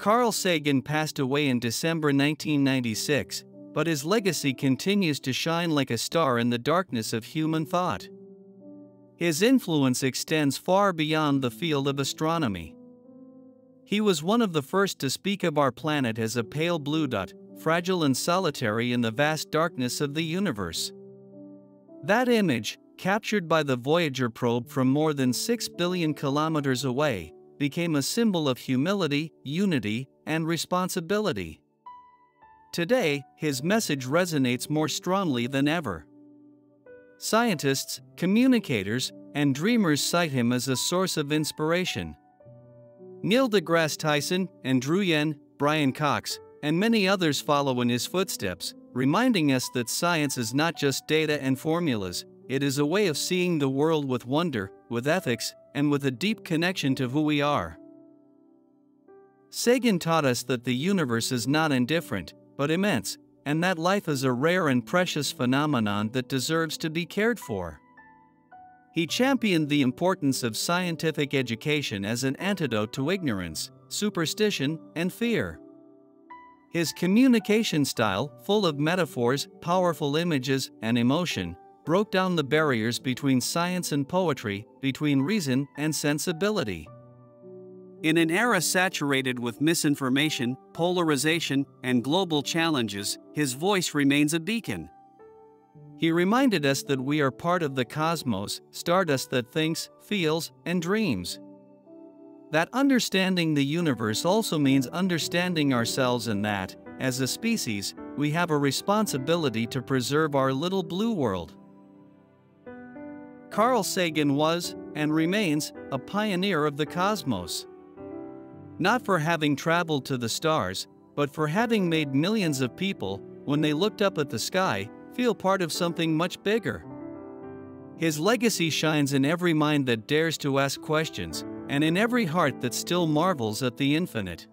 Carl Sagan passed away in December 1996, but his legacy continues to shine like a star in the darkness of human thought. His influence extends far beyond the field of astronomy. He was one of the first to speak of our planet as a pale blue dot, fragile and solitary in the vast darkness of the universe. That image, captured by the Voyager probe from more than 6 billion kilometers away, became a symbol of humility, unity, and responsibility. Today, his message resonates more strongly than ever. Scientists, communicators, and dreamers cite him as a source of inspiration. Neil deGrasse Tyson, Ann Druyan, Brian Cox, and many others follow in his footsteps, reminding us that science is not just data and formulas, it is a way of seeing the world with wonder, with ethics, and with a deep connection to who we are. Sagan taught us that the universe is not indifferent, but immense, and that life is a rare and precious phenomenon that deserves to be cared for. He championed the importance of scientific education as an antidote to ignorance, superstition, and fear. His communication style, full of metaphors, powerful images, and emotion, broke down the barriers between science and poetry, between reason and sensibility. In an era saturated with misinformation, polarization, and global challenges, his voice remains a beacon. He reminded us that we are part of the cosmos, stardust that thinks, feels, and dreams. That understanding the universe also means understanding ourselves, and that, as a species, we have a responsibility to preserve our little blue world. Carl Sagan was, and remains, a pioneer of the cosmos. Not for having traveled to the stars, but for having made millions of people, when they looked up at the sky, feel part of something much bigger. His legacy shines in every mind that dares to ask questions, and in every heart that still marvels at the infinite.